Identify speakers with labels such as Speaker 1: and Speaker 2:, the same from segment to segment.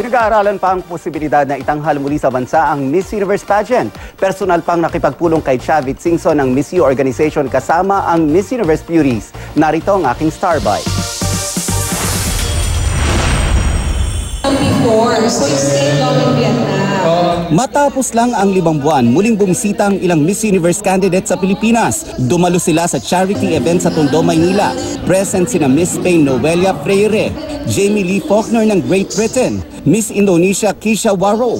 Speaker 1: Pinag-aaralan pa ang posibilidad na itanghal muli sa bansa ang Miss Universe pageant. Personal pang nakipagpulong kay Chavit Singson ng Miss U Organization kasama ang Miss Universe Beauties. Narito ang aking star bite.
Speaker 2: before, so you stayed long in Vietnam.
Speaker 1: Matapos lang ang limang buwan, muling bumisita ang ilang Miss Universe candidates sa Pilipinas. Dumalo sila sa charity event sa Tondo, Maynila. Present sina Miss Spain Noelia Freire, Jamie Lee Faulkner ng Great Britain, Miss Indonesia Kisha Waro,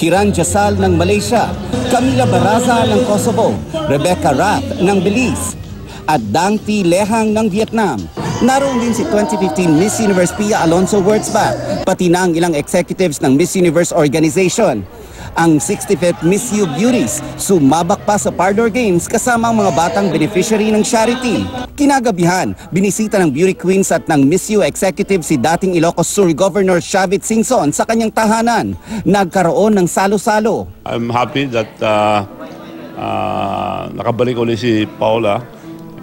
Speaker 1: Kiran Jasal ng Malaysia, Camila Baraza ng Kosovo, Rebecca Rath ng Belize, at Dang Thi Lehang ng Vietnam. Naroon din si 2015 Miss Universe Pia Alonso Wurzbach, pati na ang ilang executives ng Miss Universe Organization. Ang 65th Miss U Beauties sumabak pa sa Pardor Games kasama ang mga batang beneficiary ng charity. Kinagabihan, binisita ng beauty queens at ng Miss U executive si dating Ilocos Sur Governor Shavit Singson sa kanyang tahanan. Nagkaroon ng salo-salo.
Speaker 3: I'm happy that uh, uh, nakabalik ulit si Paula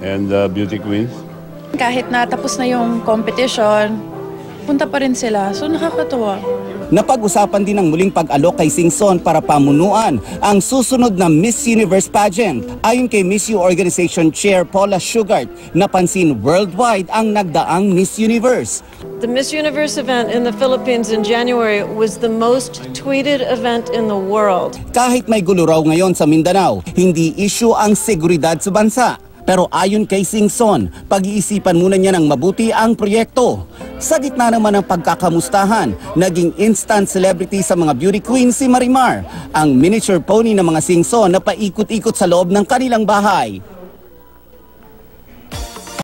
Speaker 3: and uh, Beauty Queen.
Speaker 4: Kahit na tapos na yung competition, punta pa rin sila. So nakakatuwa.
Speaker 1: Napag-usapan din ang muling pag-alok kay Singson para pamunuan ang susunod na Miss Universe pageant. Ayon kay Miss U Organization Chair Paula Sugart, napansin worldwide ang nagdaang Miss Universe.
Speaker 5: The Miss Universe event in the Philippines in January was the most tweeted event in the world.
Speaker 1: Kahit may gulo raw ngayon sa Mindanao, hindi issue ang seguridad sa bansa. Pero ayon kay Singson, pag-iisipan muna niya ng mabuti ang proyekto. Sa gitna naman ng pagkakamustahan, naging instant celebrity sa mga beauty queen si Marimar, ang miniature pony ng mga Singson na paikot-ikot sa loob ng kanilang bahay.